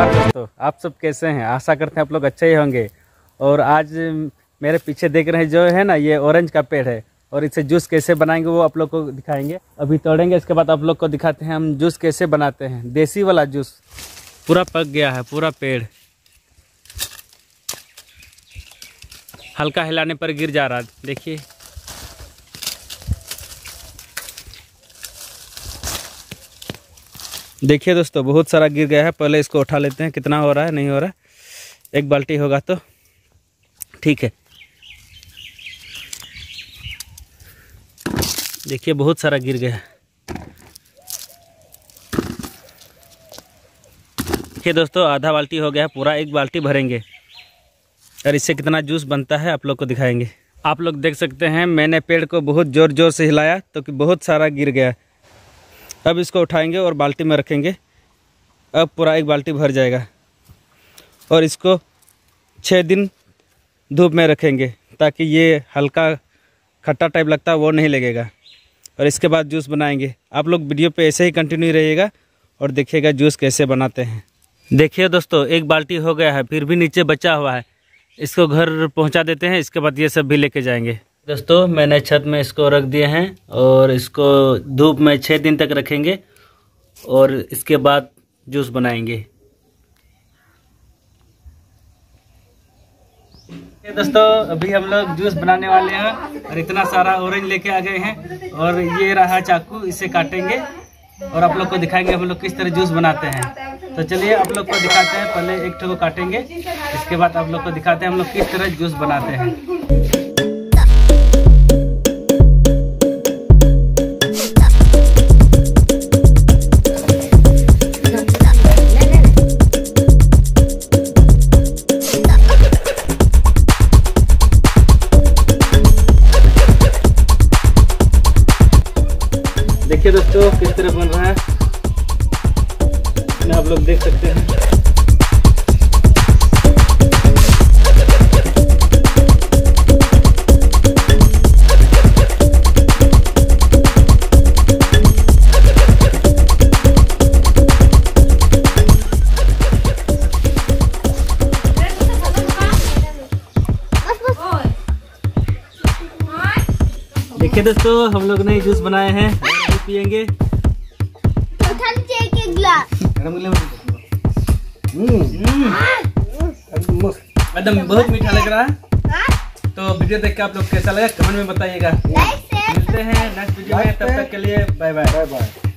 नमस्कार दोस्तों आप सब कैसे हैं? आशा करते हैं आप लोग अच्छे ही होंगे। और आज मेरे पीछे देख रहे हैं जो है ना, ये ऑरेंज का पेड़ है। और इसे जूस कैसे बनाएँगे वो आप लोग को दिखाएँगे। अभी तोड़ेंगे, इसके बाद आप लोग को दिखाते हैं हम जूस कैसे बनाते हैं। देसी वाला जूस पूरा पक गया है, पूरा पेड़। हल्का हिलाने पर गिर जा रहा देखिए। देखिए दोस्तों, बहुत सारा गिर गया है। पहले इसको उठा लेते हैं। कितना हो रहा है? नहीं हो रहा है। एक बाल्टी होगा तो। ठीक है। देखिए, बहुत सारा गिर गया है। देखिए दोस्तों, आधा बाल्टी हो गया पूरा एक बाल्टी भरेंगे। और इससे कितना जूस बनता है, आप लोग को दिखाएँगे। आप लोग देख सकते हैं, मैंने पेड़ को बहुत ज़ोर ज़ोर से हिलाया तो कि बहुत सारा गिर गया। अब इसको उठाएँगे और बाल्टी में रखेंगे। अब पूरा एक बाल्टी भर जाएगा। और इसको छः दिन धूप में रखेंगे ताकि ये हल्का खट्टा टाइप लगता है, वो नहीं लगेगा। और इसके बाद जूस बनाएँगे। आप लोग वीडियो पे ऐसे ही कंटिन्यू रहिएगा और देखिएगा जूस कैसे बनाते हैं। देखिए दोस्तों, एक बाल्टी हो गया है, फिर भी नीचे बचा हुआ है। इसको घर पहुँचा देते हैं, इसके बाद ये सब भी लेके जाएँगे। दोस्तों, मैंने छत में इसको रख दिए हैं और इसको धूप में छः दिन तक रखेंगे और इसके बाद जूस बनाएँगे। दोस्तों, अभी हम लोग जूस बनाने वाले हैं और इतना सारा ऑरेंज लेके आ गए हैं और ये रहा चाकू, इसे काटेंगे और आप लोग को दिखाएँगे हम लोग किस तरह जूस बनाते हैं। तो चलिए, आप लोग को दिखाते हैं, पहले एक ठो को काटेंगे, इसके बाद आप लोग को दिखाते हैं हम लोग किस तरह जूस बनाते हैं। देखिए दोस्तों, किस तरह बन रहा है। आप लोग देख सकते हैं। देखिए दोस्तों, हम लोग ने जूस बनाए हैं। पियेंगे। एकदम बहुत मीठा लग रहा है। तो वीडियो देख के आप लोग कैसा लगा? कमेंट में बताइएगा। मिलते हैं नेक्स्ट वीडियो में। तब तक के लिए बाय बाय बाय बाय